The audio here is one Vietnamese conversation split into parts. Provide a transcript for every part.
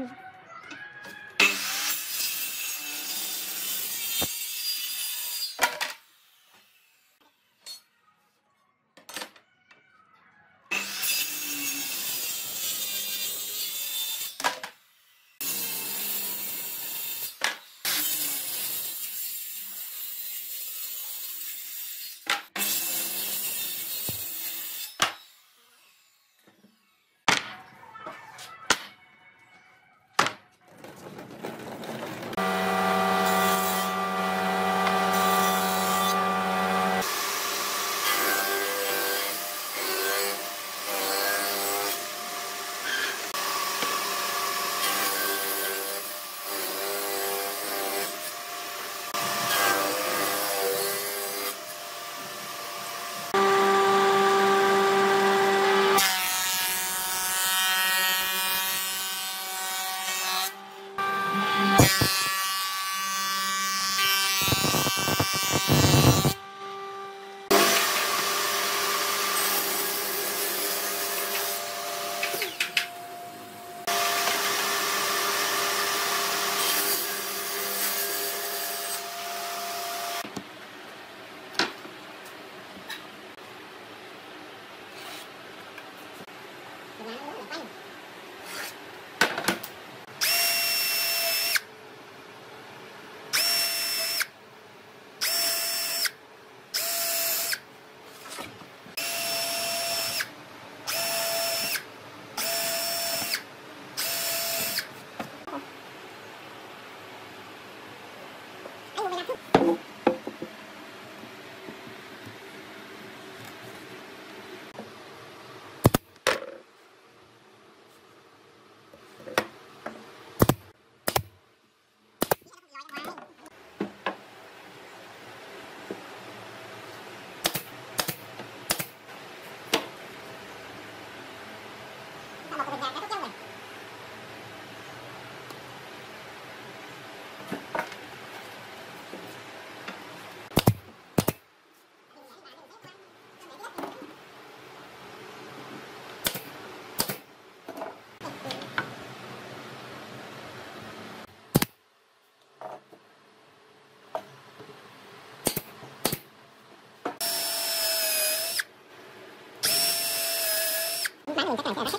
because 私?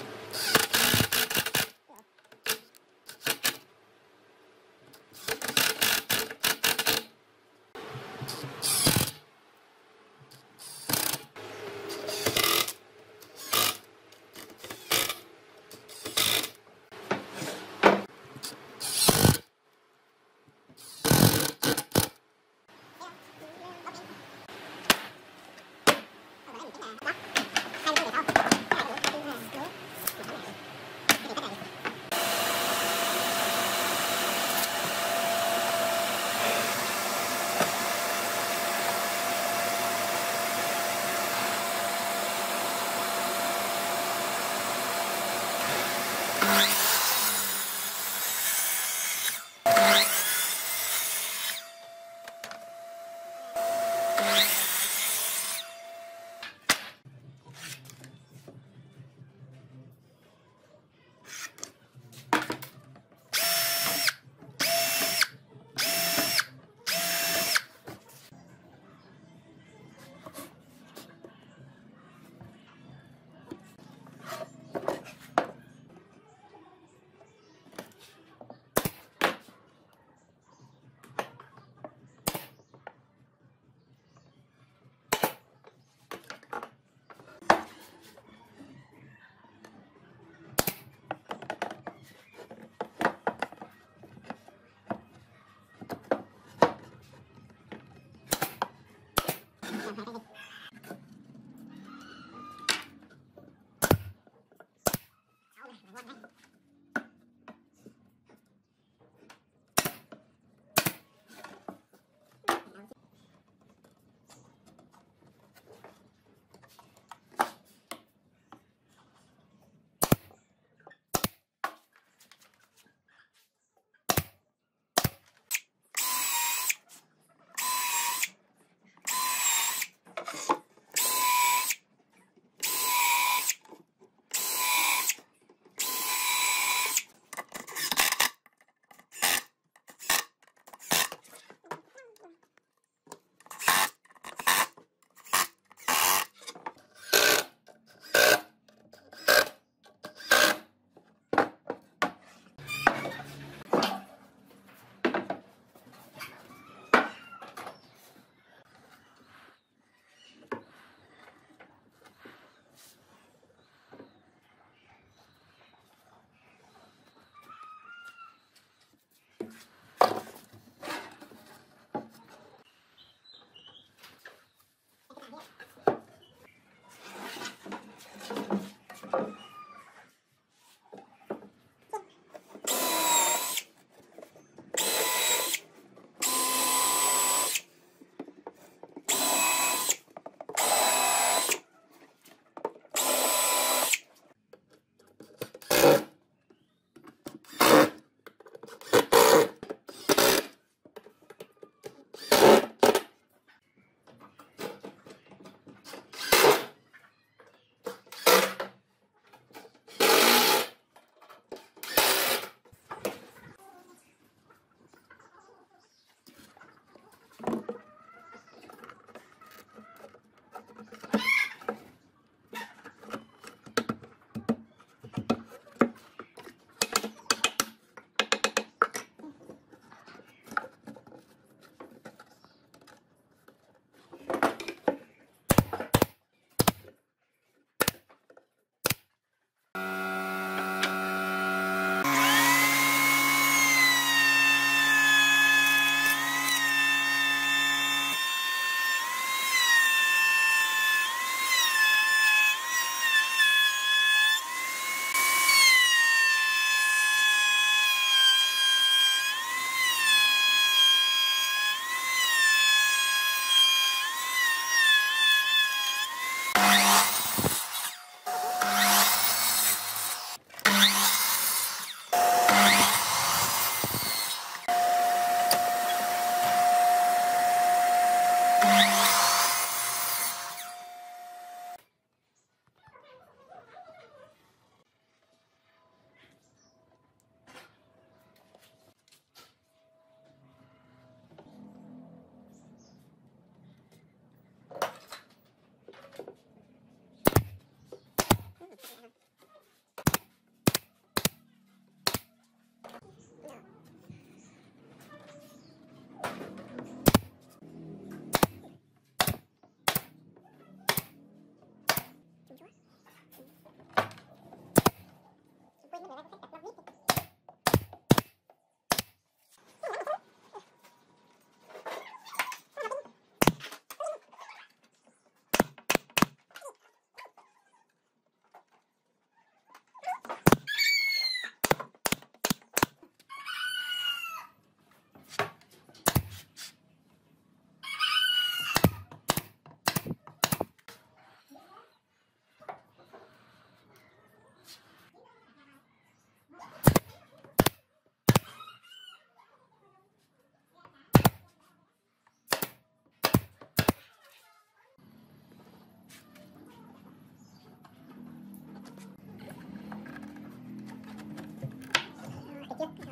Yeah.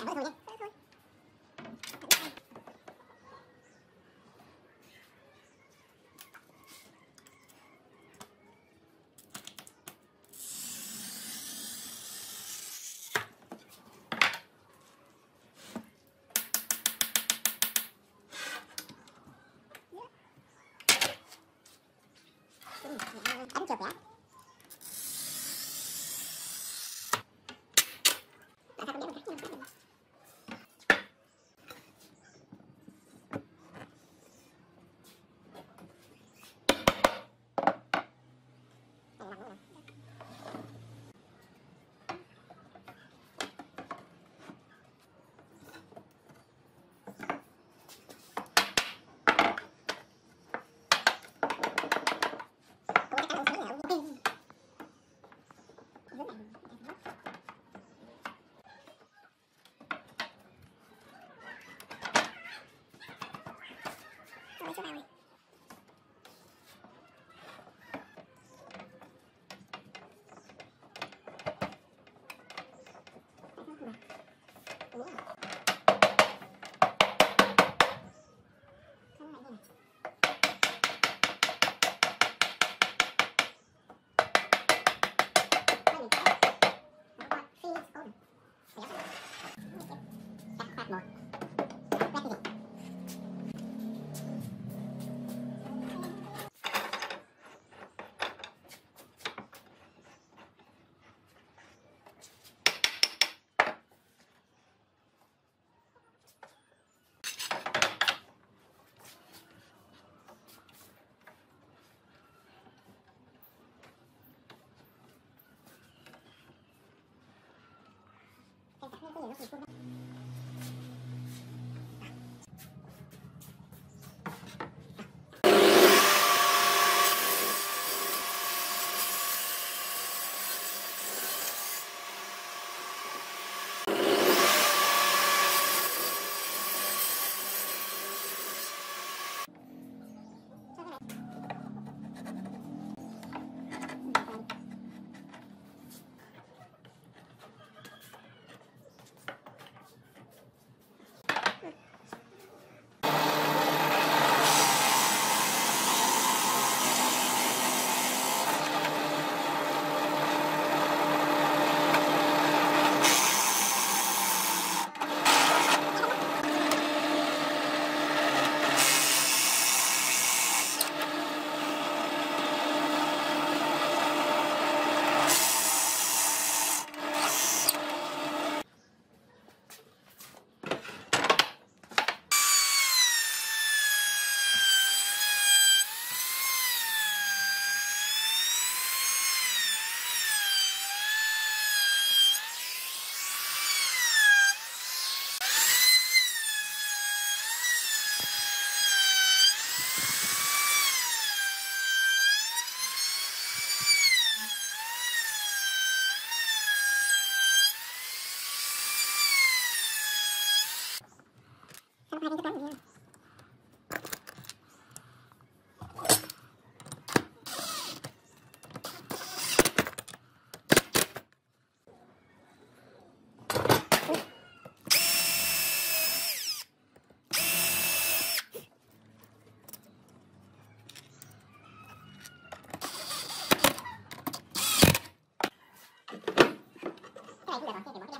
Dạ, chảo vào thôi nha. Thế thôi. Đánh chuột lắm 进来吧先给王大